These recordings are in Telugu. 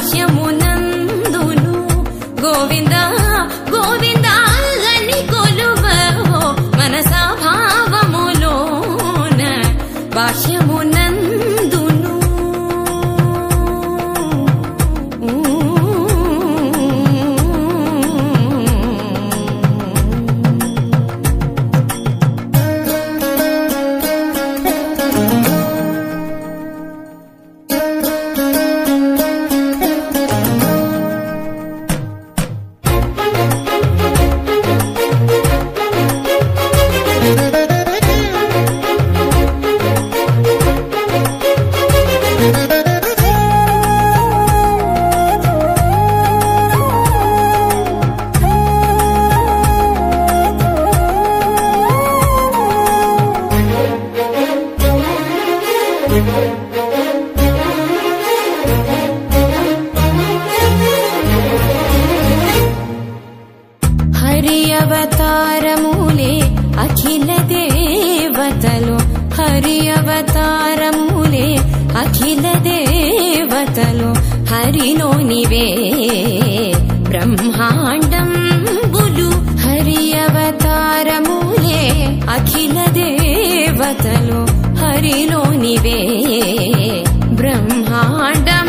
హాస్యమునందును గోవింద అఖిల దేవతలు హరిలోనివే బ్రహ్మాండం బులు హరి అవతారములే అఖిల దేవతలు హరిలోనివే బ్రహ్మాండం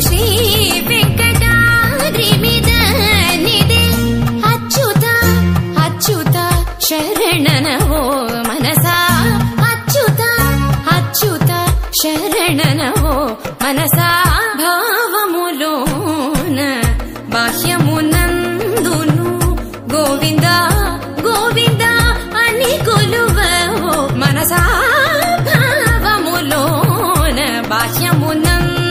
శ్రీ వెంకటాద్రి మీద నిదే అచ్యుత అచ్యుత శరణనవో మనసా. అచ్యుత అచ్యుత శరణనవో మనసా. భావములోన బాహ్యమునందును గోవింద గోవింద అని కొలువో మనసా. భావములోన బాహ్యమునందు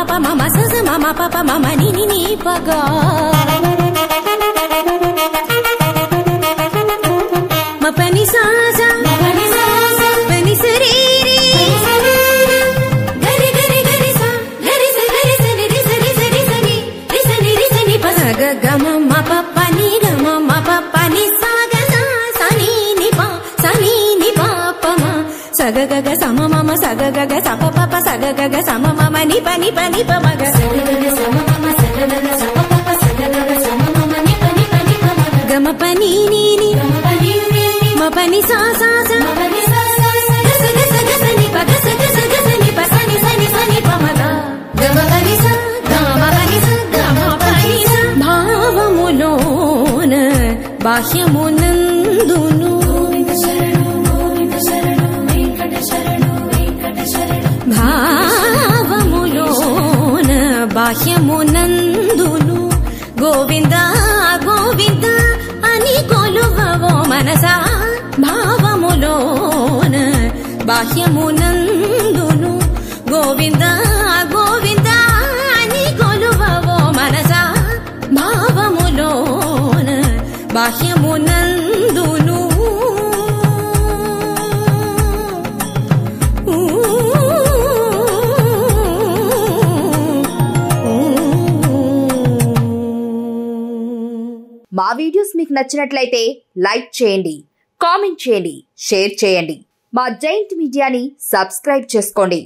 పప మమ సజ మమ పప మమ నిని నీ పగా మపని సాజా మపని సాజా పని సరీరి గరి గరి గరి సా గరి స గరి స ని రి స రి స రి స ని రి స ని రి స ని ప స గ గ మ మ ప ప ని గ మ మ ప ప ని సా గగ సమ మమ ని పని పని ప మగ గమ పని నీ ని మ పని సా సా సా గస గస బాహ్యమునందును. గోవింద గోవింద అని కొలువవో మనసా? భావములోన బాహ్యమునందును. గోవింద గోవింద అని కొలువవో మనసా? భావములోన బాహ్యమునందును మా వీడియోస్ మీకు నచ్చినట్లయితే లైక్ చేయండి కామెంట్ చేయండి షేర్ చేయండి. మా జైంట్ మీడియాని సబ్స్క్రైబ్ చేసుకోండి.